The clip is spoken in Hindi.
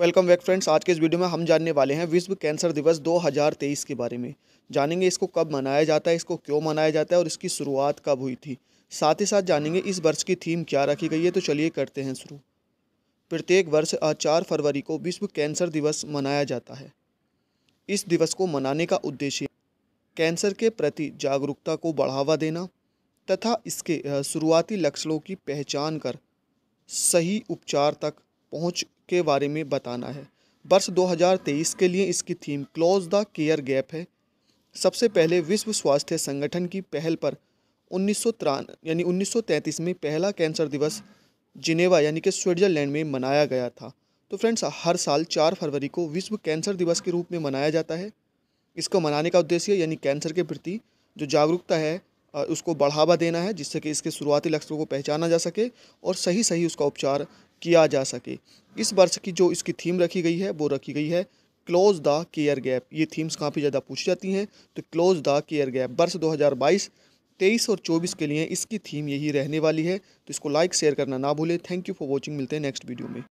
वेलकम बैक फ्रेंड्स, आज के इस वीडियो में हम जानने वाले हैं विश्व कैंसर दिवस 2023 के बारे में। जानेंगे इसको कब मनाया जाता है, इसको क्यों मनाया जाता है और इसकी शुरुआत कब हुई थी। साथ ही साथ जानेंगे इस वर्ष की थीम क्या रखी गई है तो चलिए करते हैं शुरू। प्रत्येक वर्ष चार फरवरी को विश्व कैंसर दिवस मनाया जाता है। इस दिवस को मनाने का उद्देश्य कैंसर के प्रति जागरूकता को बढ़ावा देना तथा इसके शुरुआती लक्षणों की पहचान कर सही उपचार तक पहुँच के बारे में बताना है। वर्ष 2023 के लिए इसकी theme close the care gap है। सबसे पहले विश्व स्वास्थ्य संगठन की पहल पर उन्नीस यानी 1933 में पहला कैंसर दिवस जिनेवा, यानी कि स्विट्ज़रलैंड में मनाया गया था। तो फ्रेंड्स, हर साल चार फरवरी को विश्व कैंसर दिवस के रूप में मनाया जाता है। इसको मनाने का उद्देश्य, यानी कैंसर के प्रति जो जागरूकता है उसको बढ़ावा देना है, जिससे कि इसके शुरुआती लक्षणों को पहचाना जा सके और सही सही उसका उपचार किया जा सके। इस वर्ष की जो इसकी थीम रखी गई है, वो रखी गई है क्लोज द केयर गैप ये थीम्स काफ़ी ज़्यादा पूछी जाती हैं तो क्लोज द केयर गैप वर्ष 2022 तेईस और 24 के लिए इसकी थीम यही रहने वाली है। तो इसको लाइक शेयर करना ना भूलें। थैंक यू फॉर वॉचिंग मिलते हैं नेक्स्ट वीडियो में।